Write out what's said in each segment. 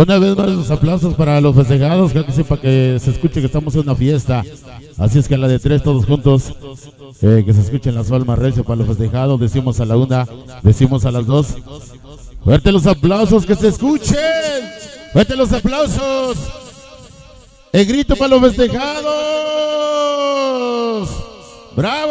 Una vez más los aplausos para los festejados, que sí, para que se escuche que estamos en una fiesta. Así es que a la de tres todos juntos, eh, que se escuchen las palmas recio para los festejados, decimos a la una, decimos a las dos. Fuerte los aplausos, que se escuchen. Fuerte los aplausos. El grito para los festejados. ¡Bravo!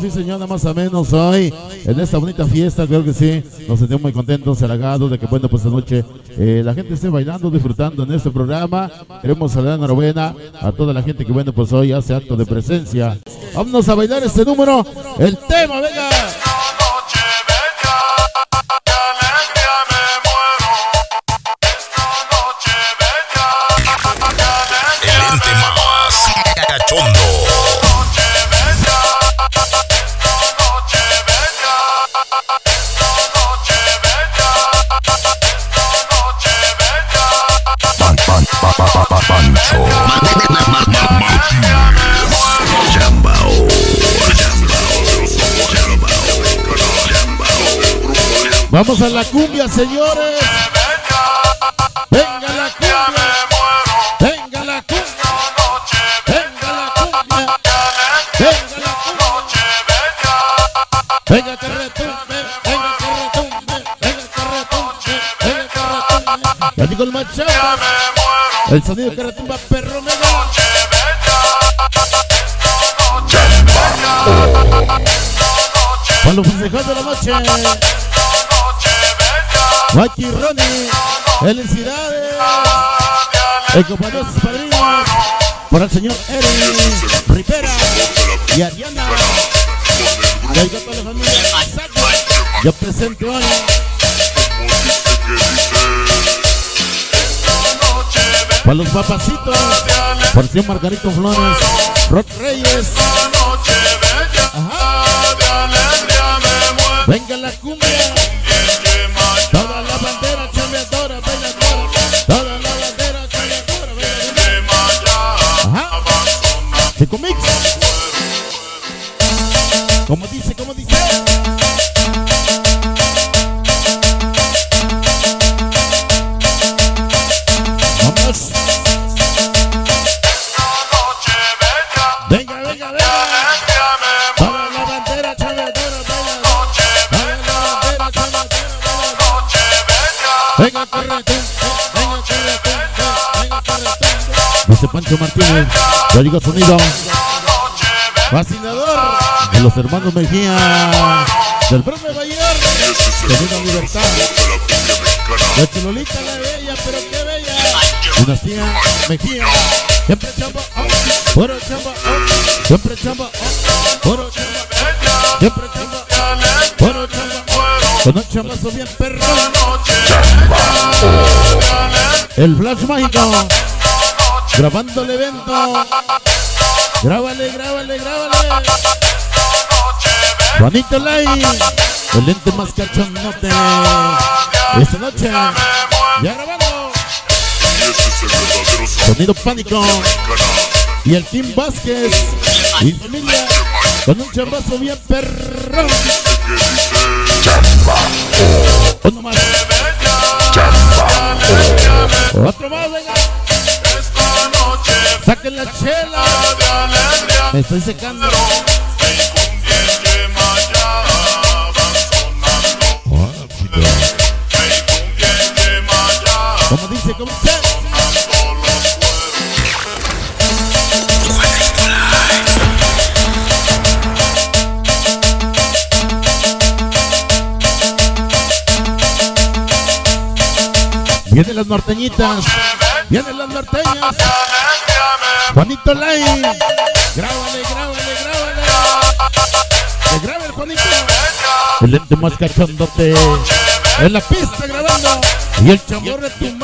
Sí, señor, nada más o menos hoy, en esta bonita fiesta, creo que sí, nos sentimos muy contentos, halagados de que, bueno, pues esta noche eh, la gente esté bailando, disfrutando en este programa. Queremos saludar enhorabuena a toda la gente que, bueno, pues hoy hace acto de presencia. Vámonos a bailar este número, el tema, venga. Vamos a la cumbia, señores. Venga la cumbia. Venga la cumbia. Venga la cumbia. Venga la cumbia. Venga que retumbe, venga que retumbe, venga que retumbe, venga que retumbe. Ya digo el machado, el sonido que retumba perro me da. Para los festejos de la noche, Maki Ronnie, felicidades. El compañero sus padrinos, por el señor Eric Rivera y Ariana. Ahí con toda la familia. Yo presento hoy para los papacitos, por el señor Margarito Flores, Rock Reyes. Venga la cumbia. Venga, correte, venga, venga. Dice Pancho Martínez, sonido. Fascinador de los hermanos Mejía, del premio Bayer, de una libertad. La chilolita la bella, pero qué bella. Dinastía Mejía, siempre chamba, puro chamba, siempre chamba, oh, puro chamba, siempre chamba, puro chamba, con un chamazo bien perro. El flash mágico, grabando el evento. Grábale, grábale, grábale. Juanito Lai, el lente más cachondote. Esta noche, ya grabando. Sonido pánico. Y el Team Vázquez y familia con un chambazo bien perro. Uno más. Otro más, venga. Saquen la chela. Me estoy secando. Vienen las norteñitas. Vienen las norteñas. Juanito Lai. Grábale, grábale, grábale. Que grabe el Juanito. El lente más cachondote. En la pista grabando. Y el chamorro de.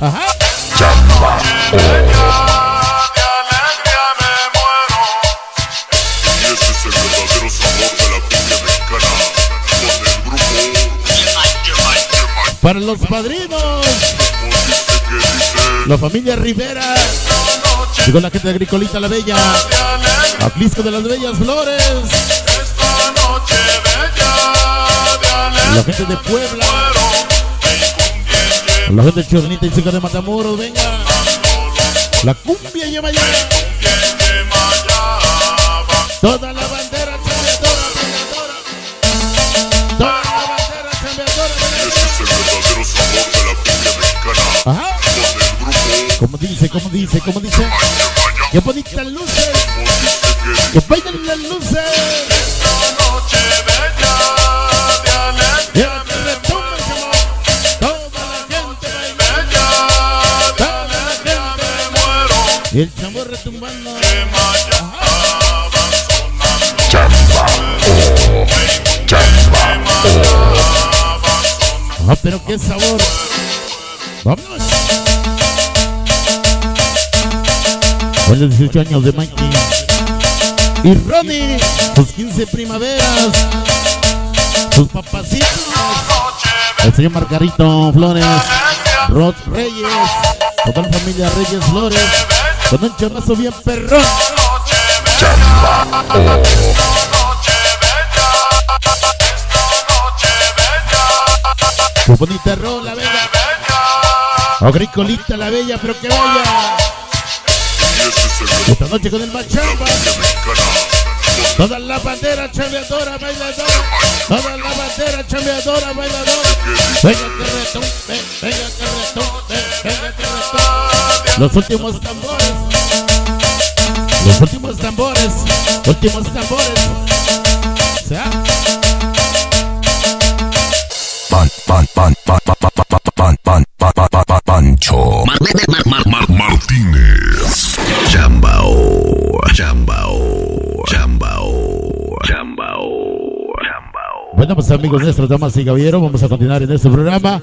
Ajá. Para los padrinos. La familia Rivera. Llegó la gente de Agricolita La Bella. Atlisco de las Bellas Flores. La gente de Puebla. la gente de Chornita y Chica de Matamoros, venga. La cumbia lleva ya. Toda la Como dice, como dice, como dice. ¡Qué bonitas luces! ¡Que bailan las luces! Esta noche bella de alegría. Y el chamo retumbando. Chamba, oh, chamba, oh. Ah, pero qué sabor. Vámonos. Con los 18 años de Mikey. Y Ronnie, sus 15 primaveras. Sus papacitos. El señor Margarito Flores. Rod Reyes. Toda la familia Reyes Flores. Con un chamazo bien perrón. Su bonita rola, bella. Agricolita la bella, pero que vaya. Esta noche con el machamba. Toda la bandera chambeadora, bailadora. Toda la bandera chambeadora, bailadora. Venga que retumbe, venga que retumbe, venga que retumbe. Los últimos tambores. Los últimos tambores. Últimos tambores. Se amigos nuestros, damas y caballeros, vamos a continuar en este programa.